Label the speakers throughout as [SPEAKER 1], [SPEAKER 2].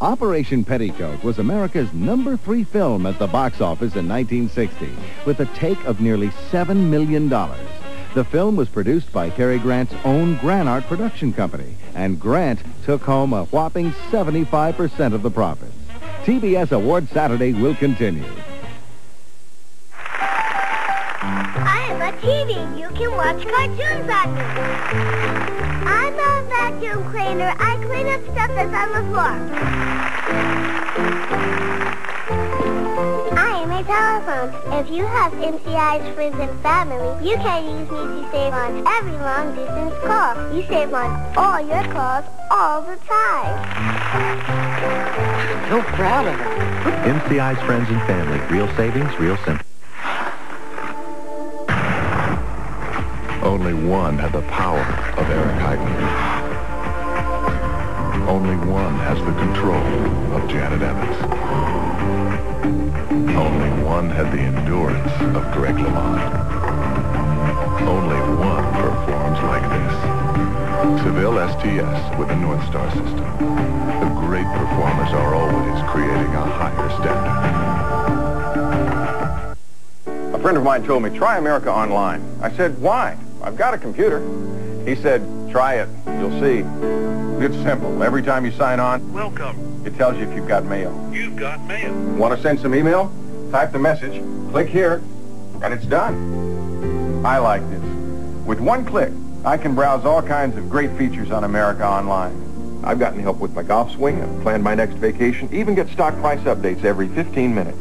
[SPEAKER 1] Operation Petticoat was America's number three film at the box office in 1960 with a take of nearly $7 million. The film was produced by Cary Grant's own Granart production company, and Grant took home a whopping 75% of the profits. TBS Award Saturday will continue.
[SPEAKER 2] I am a TV. You can watch cartoons on me. I'm vacuum cleaner. I clean up stuff that's on the floor. I am a telephone. If you have MCI's friends and family, you can use me to save on every long-distance call. You save on all your calls all the time.
[SPEAKER 3] So proud of her.
[SPEAKER 4] MCI's friends and family. Real savings, real simple.
[SPEAKER 5] Only one had the power of Eric Heiden. Only one has the control of Janet Evans. Only one had the endurance of Greg LeMond. Only one performs like this. Seville STS with the Northstar system. The great performers are always creating a higher standard.
[SPEAKER 6] A friend of mine told me, try America Online. I said, why? I've got a computer. He said, try it. You'll see. It's simple. Every time you sign on,
[SPEAKER 7] Welcome.
[SPEAKER 6] it tells you if you've got mail.
[SPEAKER 7] You've got mail.
[SPEAKER 6] Want to send some email? Type the message, click here, and it's done. I like this. With one click, I can browse all kinds of great features on America Online. I've gotten help with my golf swing, I've planned my next vacation, even get stock price updates every 15 minutes.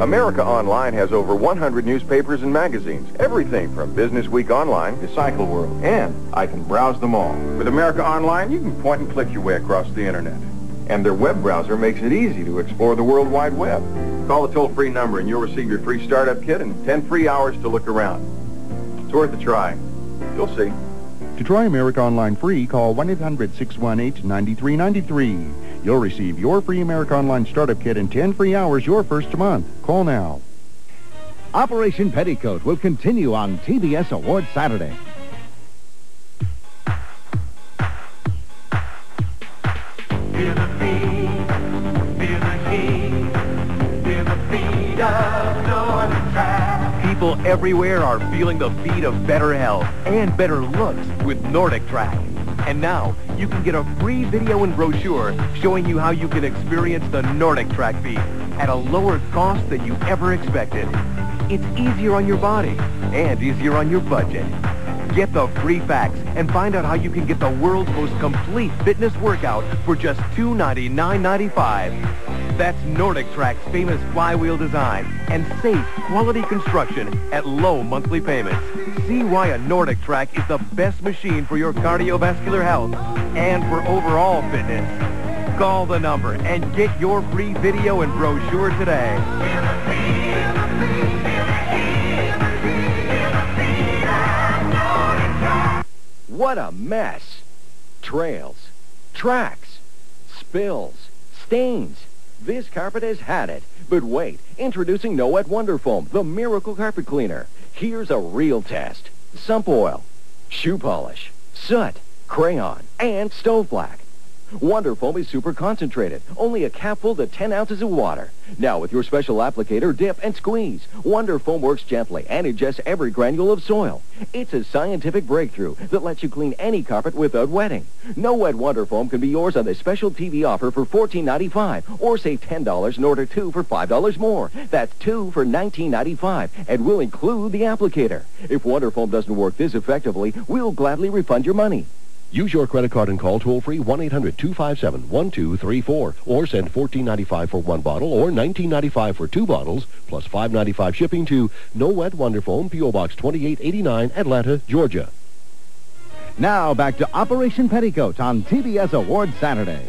[SPEAKER 6] America Online has over 100 newspapers and magazines, everything from Business Week Online to Cycle World, and I can browse them all. With America Online, you can point and click your way across the internet. And their web browser makes it easy to explore the World Wide Web. Call the toll-free number and you'll receive your free startup kit and 10 free hours to look around. It's worth a try. You'll see.
[SPEAKER 8] To try America Online free, call 1-800-618-9393. You'll receive your free America Online startup kit and 10 free hours your first month. Call now.
[SPEAKER 1] Operation Petticoat will continue on TBS Awards Saturday.
[SPEAKER 9] Feel the
[SPEAKER 10] People everywhere are feeling the beat of better health and better looks with NordicTrack. And now, you can get a free video and brochure showing you how you can experience the NordicTrack beat at a lower cost than you ever expected. It's easier on your body and easier on your budget. Get the free facts and find out how you can get the world's most complete fitness workout for just $299.95. That's NordicTrack's famous flywheel design and safe, quality construction at low monthly payments. See why a NordicTrack is the best machine for your cardiovascular health and for overall fitness. Call the number and get your free video and brochure today.
[SPEAKER 11] What a mess. Trails, tracks, spills, stains. This carpet has had it. But wait, introducing No Wet Wonder Foam, the miracle carpet cleaner. Here's a real test. Sump oil, shoe polish, soot, crayon, and stove black. Wonder Foam is super concentrated, only a capful to 10 ounces of water. Now with your special applicator, dip and squeeze. Wonder Foam works gently and ingests every granule of soil. It's a scientific breakthrough that lets you clean any carpet without wetting. No Wet Wonder Foam can be yours on this special TV offer for $14.95 or save $10 and order two for $5 more. That's two for $19.95 and we'll include the applicator. If Wonder Foam doesn't work this effectively, we'll gladly refund your money.
[SPEAKER 12] Use your credit card and call toll-free 1-800-257-1234 or send $14.95 for one bottle or $19.95 for two bottles plus $5.95 shipping to No Wet Wonder Foam, P.O. Box 2889, Atlanta, Georgia.
[SPEAKER 1] Now back to Operation Petticoat on TBS Award Saturday.